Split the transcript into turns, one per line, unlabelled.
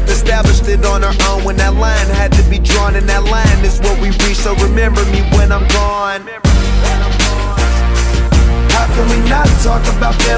Be. Established it on our own when that line had to be drawn, and that line is what we reach. So remember me when I'm gone. How can we not talk about family